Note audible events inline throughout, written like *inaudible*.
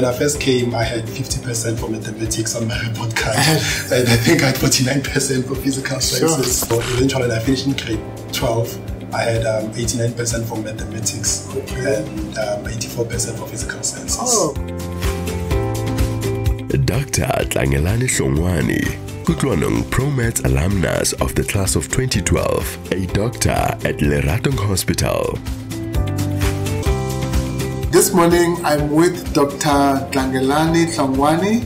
when I first came, I had 50% for mathematics on my report card, *laughs* and I think I had 49% for physical sciences. Sure. So eventually, when I finished in grade 12, I had um, 89% for mathematics okay. and um, 84% for physical sciences. Oh. Dr. Tlangelani Hlongwane Kutlwanong ProMaths alumnus of the class of 2012, a doctor at Leratong Hospital. This morning I'm with Dr. Tlangelani Hlongwane,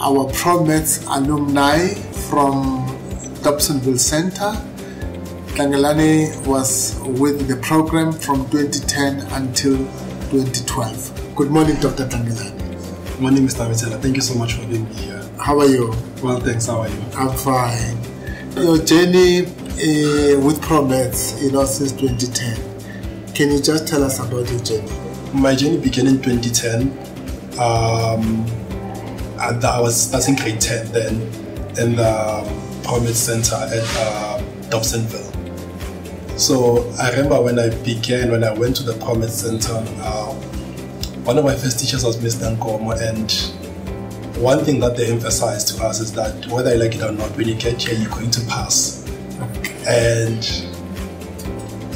our ProMaths alumni from Dobsonville Center. Tlangelani was with the program from 2010 until 2012. Good morning, Dr. Tlangelani. Good morning, Mr. Mabitsela. Thank you so much for being here. How are you? Well, thanks. How are you? I'm fine. Your journey uh, with ProMaths, you know, since 2010. Can you just tell us about your journey? My journey began in 2010. Um, and I was starting grade 10 then in the ProMaths Center at uh, Dobsonville. So I remember when I began, when I went to the ProMaths Center, uh, one of my first teachers was Mr. Nkomo, and one thing that they emphasized to us is that whether you like it or not, when you get here, you're going to pass. And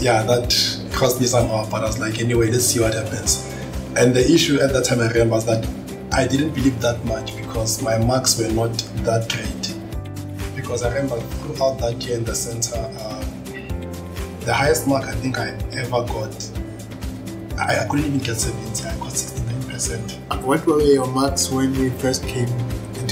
yeah, that me some hope, but I was like, anyway, let's see what happens. And the issue at that time I remember was that I didn't believe that much because my marks were not that great. Because I remember throughout that year in the center, um, the highest mark I think I ever got, I, I couldn't even get 70, I got 69%. What were your marks when you first came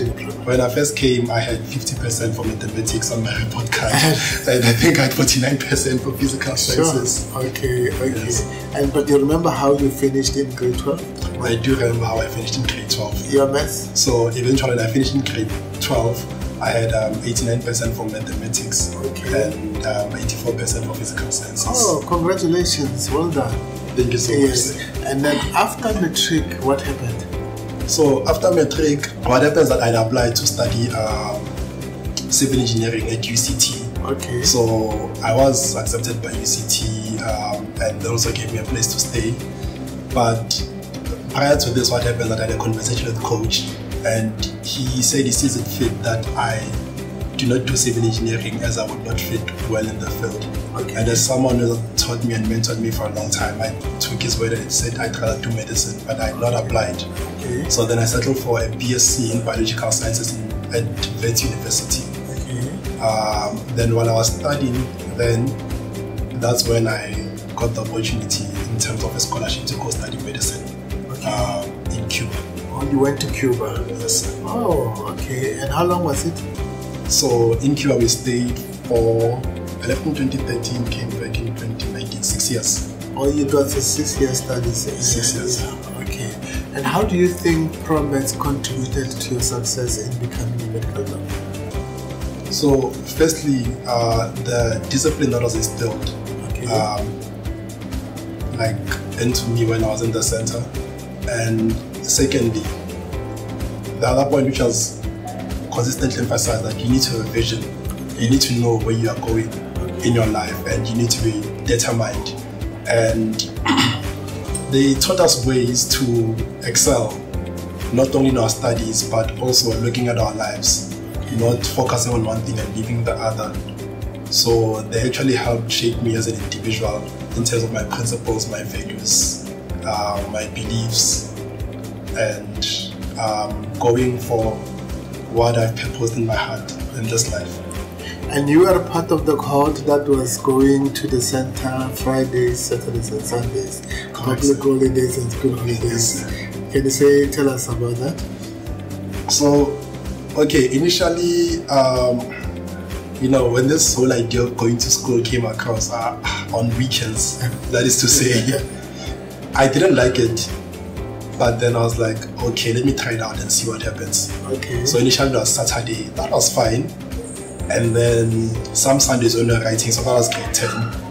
When I first came, I had 50% for mathematics on my report card, *laughs* and I think I had 49% for physical sciences. Sure. Okay, okay. Yes. And but you remember how you finished in grade 12? I do remember how I finished in grade 12. Your maths? So eventually, when I finished in grade 12, I had um, 89% for mathematics okay. and um, 84% for physical sciences. Oh, congratulations! Well done. Thank you so yes. much. And then after matric, what happened? So after matric, what happened is that I applied to study um, civil engineering at UCT. Okay. So I was accepted by UCT, um, and they also gave me a place to stay. But prior to this, what happened that I had a conversation with coach, and he said he sees it fit that I do not do civil engineering as I would not fit well in the field. Okay. And as someone who taught me and mentored me for a long time, I took his word and said I'd rather do medicine, but I had not applied. Okay. So then I settled for a BSc in biological sciences in, at Wits University. Okay. Um, then while I was studying, then that's when I got the opportunity in terms of a scholarship to go study medicine okay. um, in Cuba. Oh, you went to Cuba? Yes. Oh, okay. And how long was it? So in Cuba, we stayed for, I left in 2013, came back in 2019, six years. Oh, you got a six year studies. Six years. Okay. And how do you think ProMaths contributed to your success in becoming a medical doctor? So, firstly, uh, the discipline that was instilled, okay. um, like into me when I was in the center, and secondly, the other point which was consistently emphasized that you need to have a vision. You need to know where you are going in your life and you need to be determined. And they taught us ways to excel, not only in our studies, but also looking at our lives, not focusing on one thing and leaving the other. So they actually helped shape me as an individual in terms of my principles, my values, uh, my beliefs, and um, going for what I've proposed in my heart in this life. And you are part of the cohort that was going to the center Fridays, Saturdays, and Sundays, public holidays and school holidays. Can you say, tell us about that? So, okay, initially, um, you know, when this whole idea of going to school came across uh, on weekends, *laughs* that is to say, *laughs* I didn't like it but then I was like, okay, let me try it out and see what happens. Okay. So initially it was Saturday. That was fine. And then some Sundays were writing, so that was grade 10.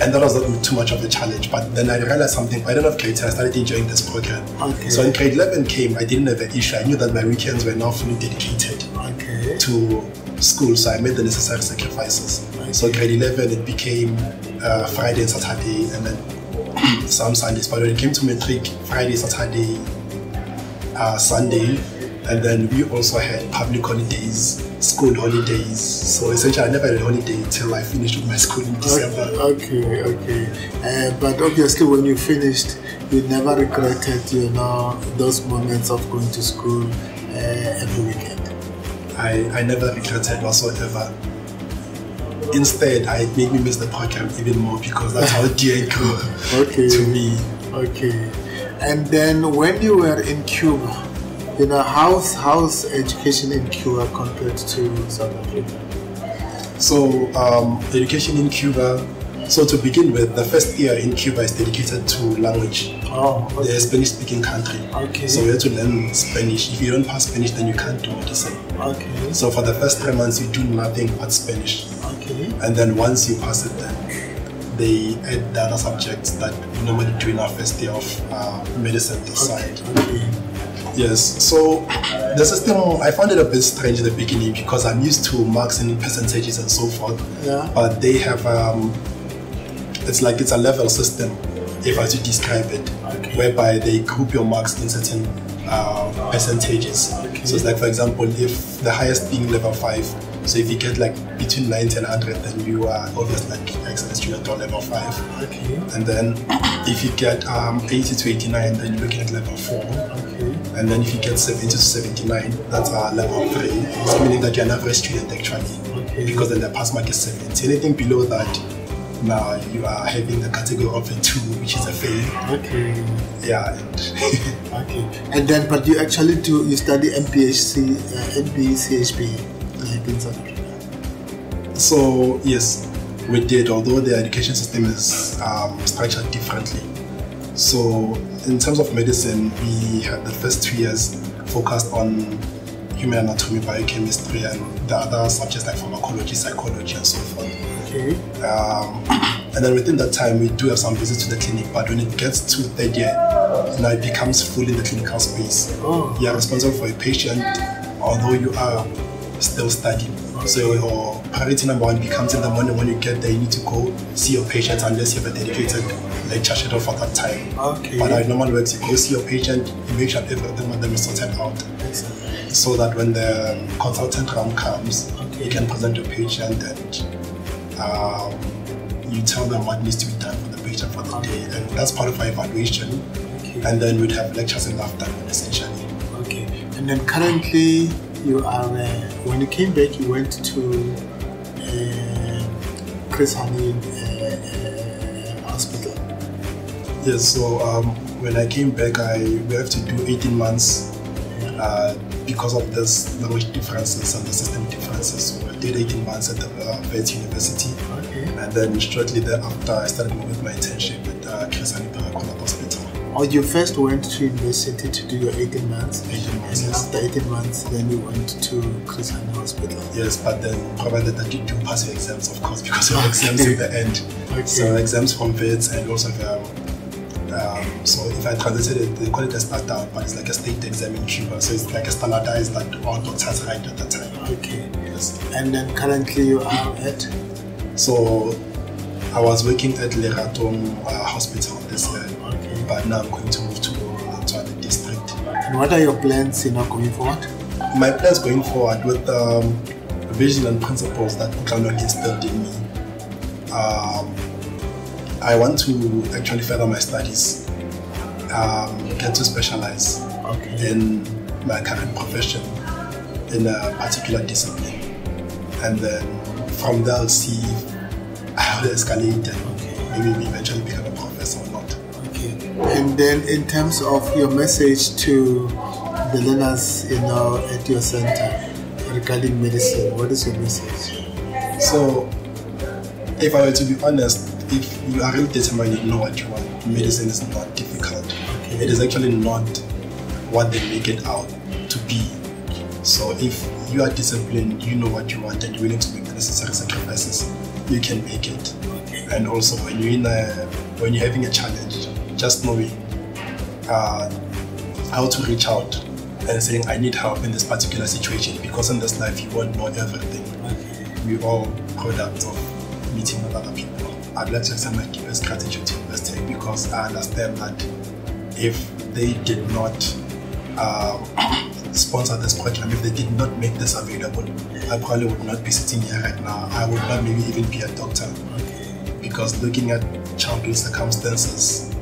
And that was not too much of a challenge. But then I realized something. By the end of grade 10, I started enjoying this program. Okay. So when grade 11 came, I didn't have an issue. I knew that my weekends were now fully dedicated okay. to school. So I made the necessary sacrifices. Okay. So grade 11, it became uh, Friday and Saturday. And then *clears throat* some Sundays, but when it came to matric, Friday, Saturday, uh, Sunday, and then we also had public holidays, school holidays. So essentially, I never had a holiday until I finished with my school in December. Okay, okay. Uh, but obviously, when you finished, you never regretted, you know, those moments of going to school uh, every weekend. I, I never regretted whatsoever. Instead, I made me miss the program even more because that's how *laughs* dear it grew Okay. to me. Okay. And then when you were in Cuba, you know, how's how's education in Cuba compared to South Africa? So, um, education in Cuba. So, to begin with, the first year in Cuba is dedicated to language. Oh, They're a Spanish speaking country. Okay. So, you have to learn Spanish. If you don't pass Spanish, then you can't do medicine. okay. So, for the first three months, you do nothing but Spanish. Okay. And then once you pass it, then they add the other subjects that we normally do in our first year of uh, medicine this side. Okay. Yes. So the system, I found it a bit strange in the beginning because I'm used to marks and percentages and so forth. Yeah. But they have, um, it's like it's a level system, if I to describe it, Okay. whereby they group your marks in certain uh, percentages. Okay. So it's like, for example, if the highest being level five, so if you get like between 90 and 100, then you are obviously like excellent student or level five. Okay. And then if you get um, 80 to 89, then you're looking at level 4. Okay. And then if you get 70 to 79, that's our level 3. So meaning that you're an average student actually. Okay. Because then the pass mark is 70. Anything below that, now you are having the category of a 2, which is a fail. Okay. Yeah. And *laughs* Okay. And then, but you actually do you study MPHC, uh, MBCHB, like in South Africa. so, yes, we did, although the education system is um, structured differently. So, in terms of medicine, we had the first two years focused on human anatomy, biochemistry, and the other subjects like pharmacology, psychology, and so forth. Okay. Um, and then within that time, we do have some visits to the clinic, but when it gets to third year, now it becomes full in the clinical space. Oh. You are responsible for a patient, although you are still studying. So your priority number one becomes in the morning when you get there, you need to go see your patient unless you have a dedicated lecture schedule for that time. Okay. But I normally works, you go see your patient, you make sure everything with them is sorted out so that when the consultant round comes, Okay. you can present your patient and um, you tell them what needs to be done for the patient for the day. And that's part of our evaluation. Okay. And then we'd have lectures in the afternoon, essentially. Okay. And then currently you are uh, when you came back you went to uh, Chris Hani uh, uh, Hospital. Yes, so um, when I came back, I we have to do 18 months uh, because of this language differences and the system differences. So I did 18 months at the uh, University. Okay. And then shortly thereafter, I started with my internship at uh, Chris Hani. Or you first went to university to do your 18 months, 18 months, and yes. after 18 months, then you went to Chris Hani Hospital. Yes, but then provided that you do pass your exams, of course, *laughs* because you have *laughs* exams at the end. Okay. So exams from Wits and also um, um, so if I translated it, they call it a start out, but it's like a state exam in Cuba. So it's like a standardized that all doctors write at the time. Okay. Yes. And then currently you are at So I was working at Leratong uh, Hospital this year, Okay. But now I'm going to move to to other district. And what are your plans, you know, going forward? my plans going forward with um, vision and principles that Kutlwanong instilled in me. Um, I want to actually further my studies, um, get to specialize Okay. in my current profession in a particular discipline, and then from there I'll see I will escalate and maybe eventually become a And then in terms of your message to the learners, you know, at your center regarding medicine, what is your message? So, if I were to be honest, if you are really determined, you know what you want. Medicine is not difficult. Okay. It is actually not what they make it out to be. So, if you are disciplined, you know what you want, and you're willing to make the necessary sacrifices, you can make it. Okay. And also, when you're in a, when you're having a challenge, just knowing uh, how to reach out and saying, "I need help in this particular situation," because in this life you won't know everything Okay. we all products of meeting with other people. I'd like to extend my deepest gratitude to Investec because I understand that if they did not um, *coughs* sponsor this program, if they did not make this available, I probably would not be sitting here right now. I would not maybe even be a doctor. Because looking at childhood circumstances,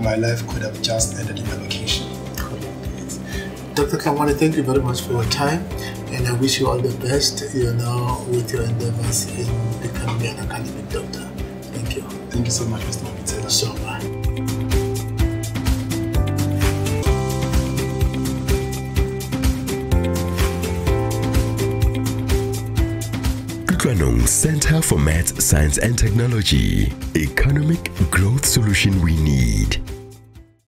my life could have just ended in a location. Dr. Kamani, thank you very much for your time and I wish you all the best, you know, with your endeavors in becoming an academic doctor. Thank you. Thank you so much, Mr. Mabitsela. So much. Kutlwanong Center for Maths, Science and Technology. Economic growth solution we need.